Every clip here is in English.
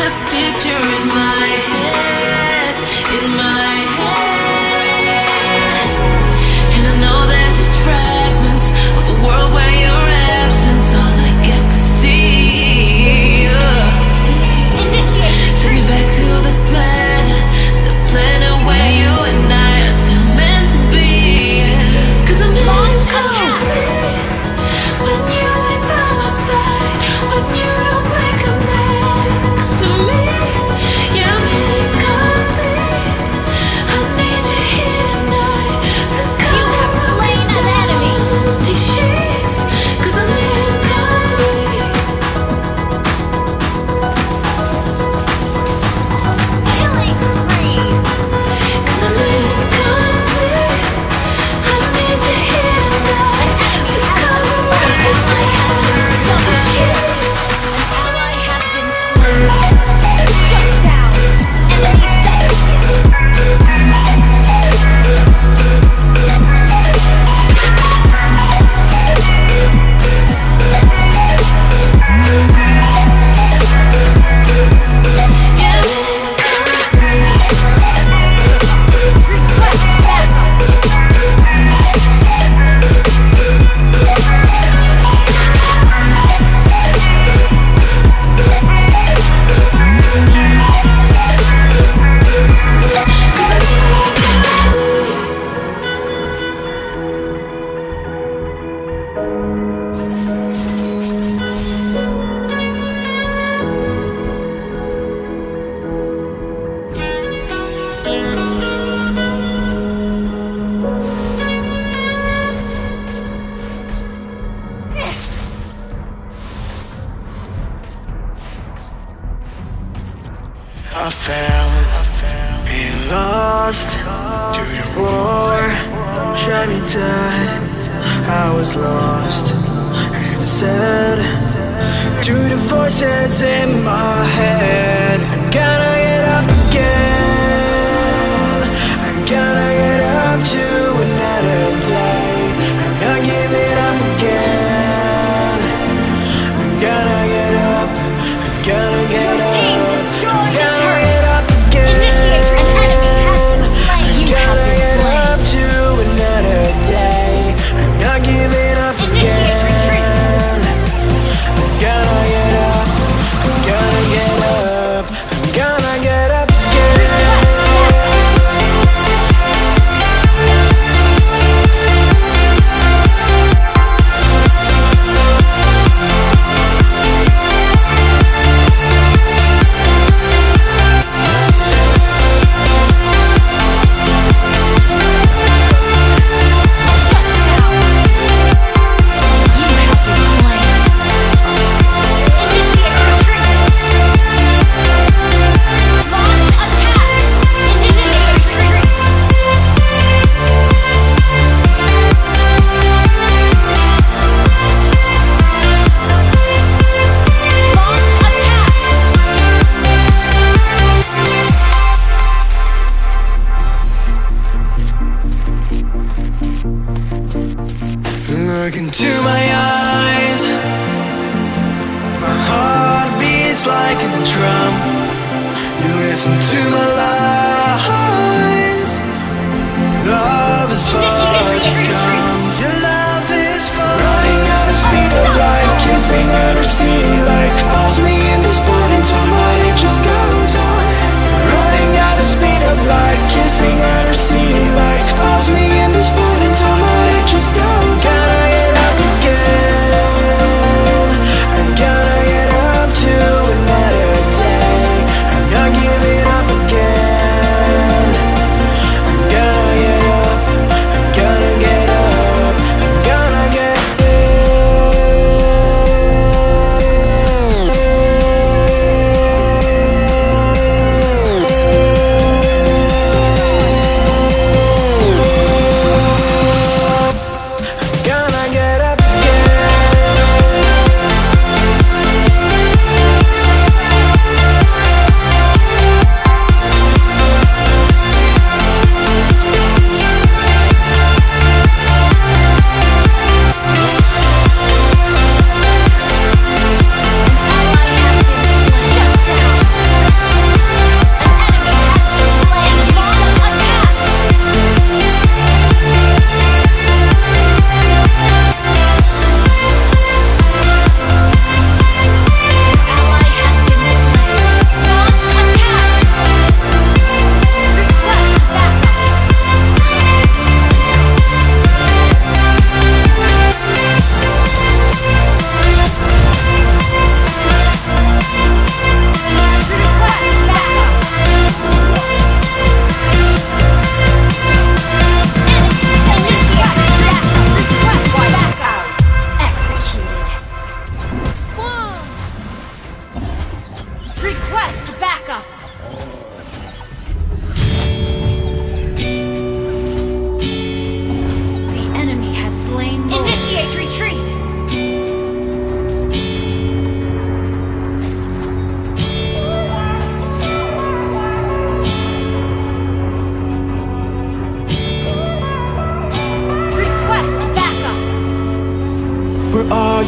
a picture in my head, in my head. And I know they're just fragments of a world where your absence All I get to see. Uh. Take me back to the planet, the planet where you and I are still meant to be. Cause I'm in cold when you ain't by my side, when you voices in my head.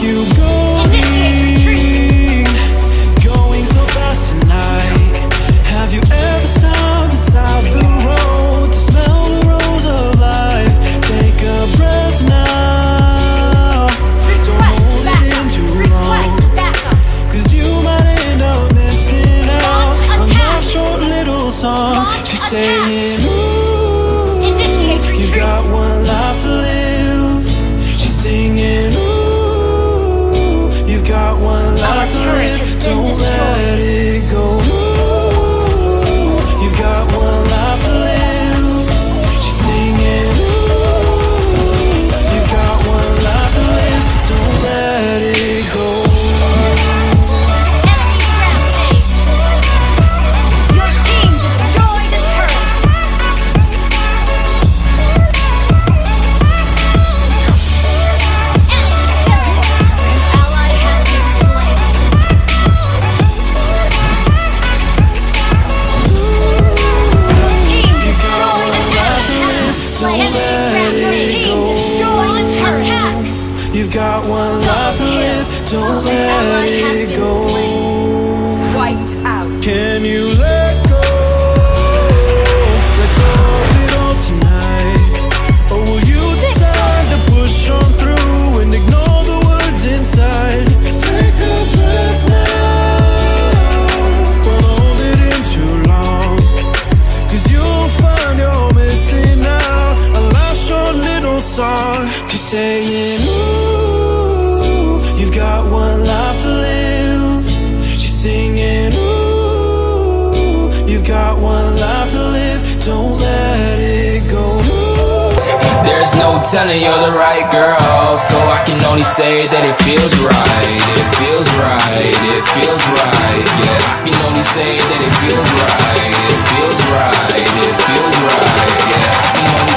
you go. song You're saying, ooh, you've got one life to live. She's singing, ooh, you've got one life to live. Don't let it go. There's no telling you're the right girl So I can only say that it feels right It feels right, it feels right Yeah, I can only say that it feels right It feels right